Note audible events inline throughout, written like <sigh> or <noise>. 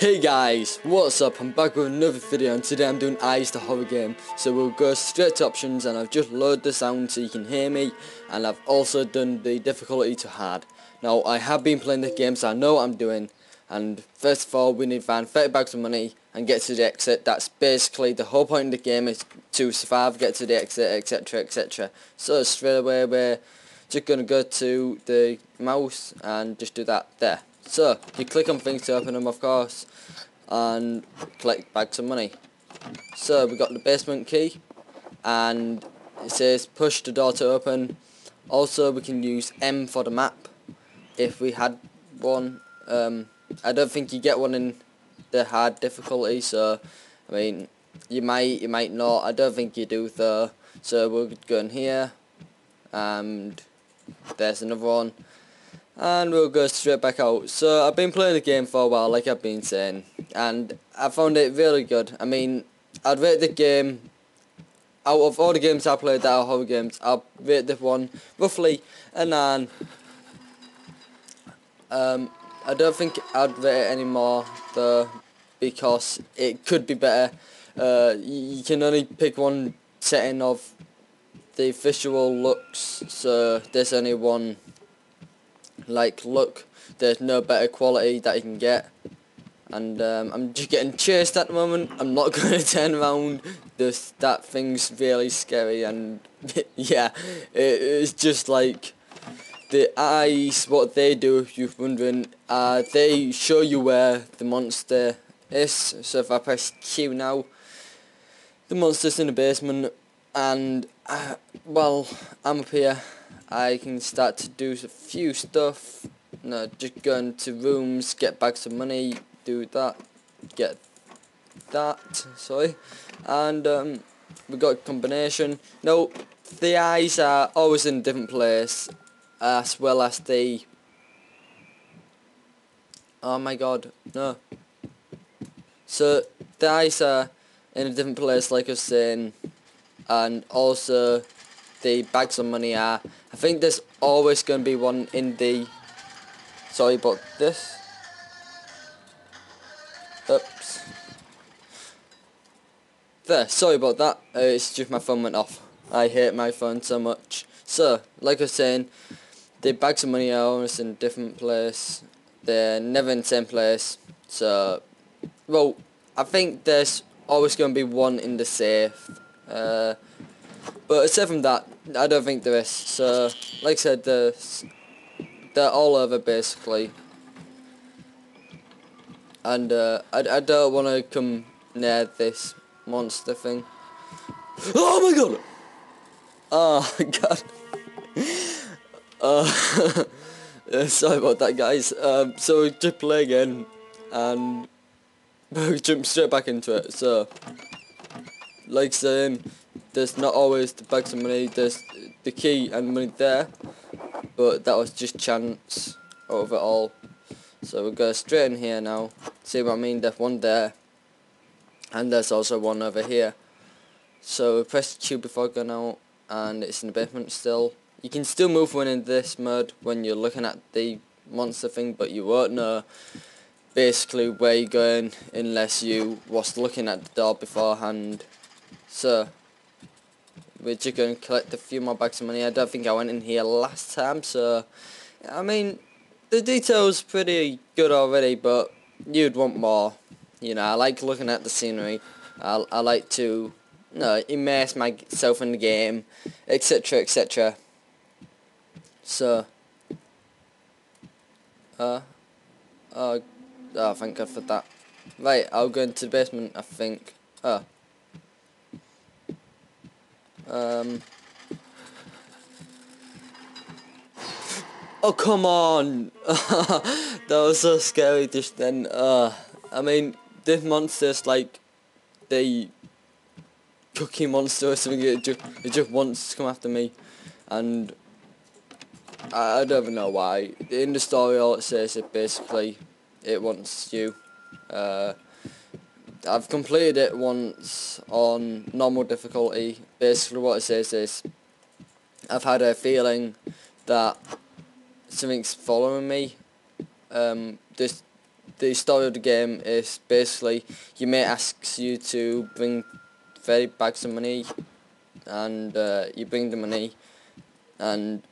Hey guys, what's up? I'm back with another video and today I'm doing Eyes the Horror Game. So we'll go straight to options and I've just lowered the sound so you can hear me and I've also done the difficulty to hard. Now I have been playing the game so I know what I'm doing and first of all we need to find 30 bags of money and get to the exit. That's basically the whole point of the game is to survive, get to the exit, etc, etc. So straight away we're just going to go to the mouse and just do that there. So, you click on things to open them of course, and collect bags of money. So, we got the basement key, and it says push the door to open. Also, we can use M for the map, if we had one. Um, I don't think you get one in the hard difficulty, so, I mean, you might, you might not, I don't think you do though. So, we'll go in here, and there's another one and we'll go straight back out. So I've been playing the game for a while, like I've been saying, and I found it really good. I mean, I'd rate the game, out of all the games I played that are horror games, I'll rate this one roughly a 9. Um, I don't think I'd rate it anymore though, because it could be better. Uh, you can only pick one setting of the visual looks, so there's only one like look there's no better quality that you can get. And um, I'm just getting chased at the moment. I'm not <laughs> going to turn around. This that thing's really scary and <laughs> yeah it, it's just like the eyes what they do if you're wondering uh, they show you where the monster is. So if I press Q now the monster's in the basement and uh, well I'm up here I can start to do a few stuff. No, just go into rooms, get bags of money, do that, get that, sorry. And um, we got a combination. No, the eyes are always in a different place, as well as the... Oh my god, no. So, the eyes are in a different place, like I was saying, and also the bags of money are. I think there's always going to be one in the... Sorry about this. Oops. There, sorry about that. Uh, it's just my phone went off. I hate my phone so much. So, like I was saying, the bags of money are always in a different place. They're never in the same place. So, well, I think there's always going to be one in the safe. Uh, but aside from that, I don't think there is. So, like I said, they're, they're all over basically. And uh, I, I don't want to come near this monster thing. Oh my god! Oh <laughs> god. Uh, <laughs> <laughs> sorry about that guys. Um, so we just play again and we jump straight back into it. So, like saying, there's not always the bags of money, there's the key and money there, but that was just chance of it all. So we'll go straight in here now, see what I mean, there's one there, and there's also one over here. So we press Q before going out, and it's in the basement still. You can still move when in this mode when you're looking at the monster thing, but you won't know basically where you're going unless you was looking at the door beforehand. So we're just going to collect a few more bags of money. I don't think I went in here last time, so, I mean, the detail's pretty good already, but you'd want more. You know, I like looking at the scenery. I, I like to, you know, immerse myself in the game, etc., etc. So, uh, oh, oh, thank God for that. Right, I'll go into the basement, I think. Oh. Um. Oh come on! <laughs> that was so scary just then. Uh, I mean, this monster's like the cookie monster or something. It just it just wants to come after me, and I, I don't even know why. In the story, all it says is basically it wants you. Uh, I've completed it once on normal difficulty. Basically what it says is I've had a feeling that something's following me. Um, this the story of the game is basically your mate asks you to bring 30 bags of money and uh, you bring the money and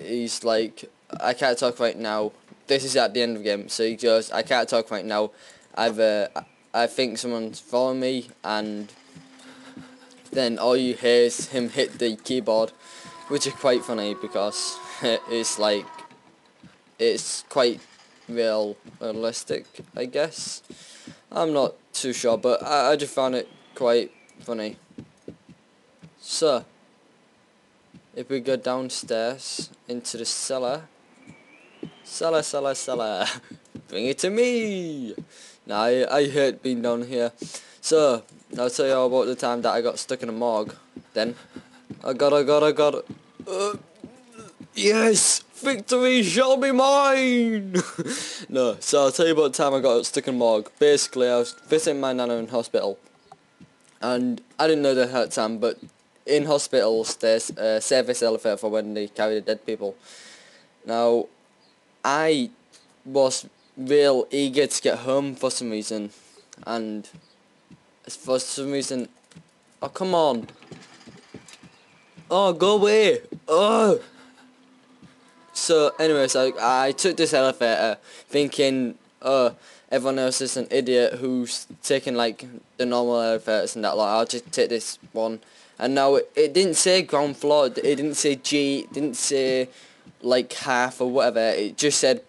he's like I can't talk right now this is at the end of the game so he goes I can't talk right now I've uh, I think someone's following me and then all you hear is him hit the keyboard which is quite funny because it's like it's quite real realistic I guess. I'm not too sure but I, I just found it quite funny. So if we go downstairs into the cellar cellar cellar cellar <laughs> bring it to me now I, I hate being down here so I'll tell you all about the time that I got stuck in a morgue then I got I got I got uh, yes Victory shall be mine! <laughs> no, so I'll tell you about the time I got stuck in a morgue. Basically, I was visiting my nana in hospital. And I didn't know that at time, but in hospitals, there's a service elevator for when they carry the dead people. Now, I was real eager to get home for some reason. And for some reason... Oh, come on. Oh, go away. Oh. So, anyways, I, I took this elevator thinking, oh, everyone else is an idiot who's taking, like, the normal elevators and that, like, I'll just take this one. And now, it, it didn't say ground floor, it didn't say G, it didn't say, like, half or whatever, it just said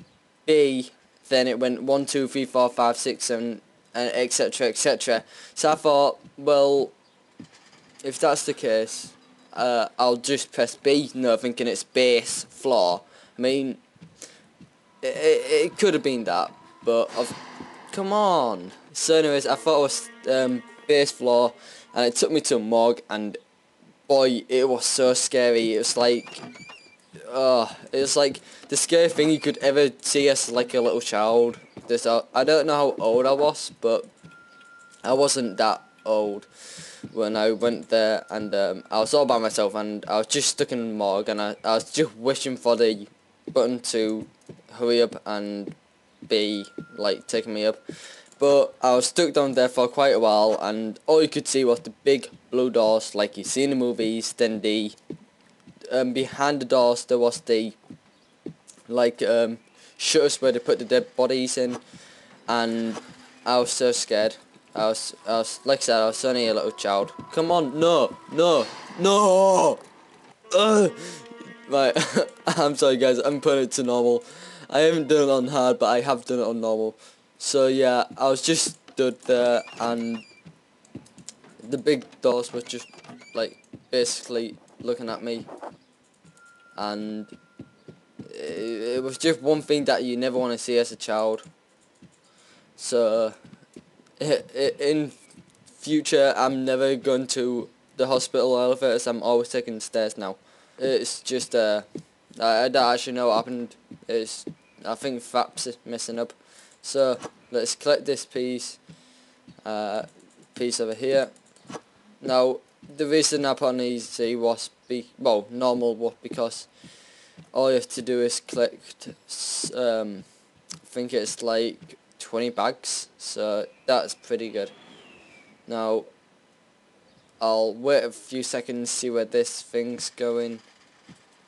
B, then it went 1, 2, 3, 4, 5, 6, 7, and etc, etc. So I thought, well, if that's the case, uh, I'll just press B, no, thinking it's base floor. I mean, it, it, it could have been that, but I've, come on. So anyways, I thought it was um, base floor, and it took me to a morgue, and boy, it was so scary. It was like, oh, it was like the scary thing you could ever see as like a little child. This, uh, I don't know how old I was, but I wasn't that old when I went there and um, I was all by myself and I was just stuck in the morgue and I, I was just wishing for the button to hurry up and be like taking me up but I was stuck down there for quite a while and all you could see was the big blue doors like you see in the movies then the um, behind the doors there was the like um, shutters where they put the dead bodies in and I was so scared I was, I was like I said I was only a little child come on no no no Ugh. Right, <laughs> I'm sorry guys, I'm putting it to normal. I haven't done it on hard, but I have done it on normal. So yeah, I was just stood there and the big doors were just like basically looking at me and it, it was just one thing that you never want to see as a child. So in future I'm never going to the hospital elevators, I'm always taking the stairs now. It's just, uh, I, don't actually know what happened. It's, I think Fraps is messing up. So, let's collect this piece, uh, piece over here. Now, the reason I put on easy was, be, well, normal was because all you have to do is click. um, I think it's like 20 bags, so that's pretty good. Now, I'll wait a few seconds, see where this thing's going,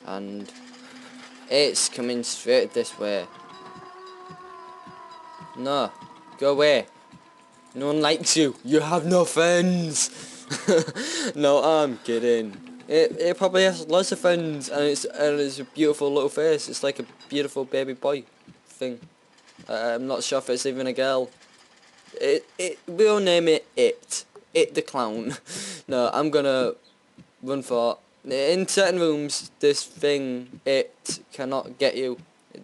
and it's coming straight this way. No, go away. No one likes you. You have no friends. <laughs> no, I'm kidding. It it probably has lots of friends, and it's and it's a beautiful little face. It's like a beautiful baby boy thing. Uh, I'm not sure if it's even a girl. It it we'll name it it. It the clown. <laughs> no, I'm gonna run for. In certain rooms, this thing it cannot get you.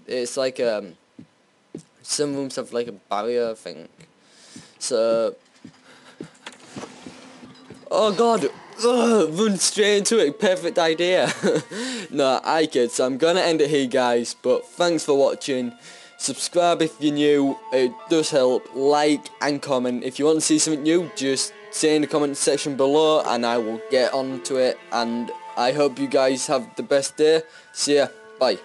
It's like um. Some rooms have like a barrier, thing. So. Oh God! Ugh, run straight into it. Perfect idea. <laughs> no, I kid. So I'm gonna end it here, guys. But thanks for watching subscribe if you're new, it does help, like and comment. If you want to see something new, just say in the comment section below and I will get on to it and I hope you guys have the best day. See ya, bye.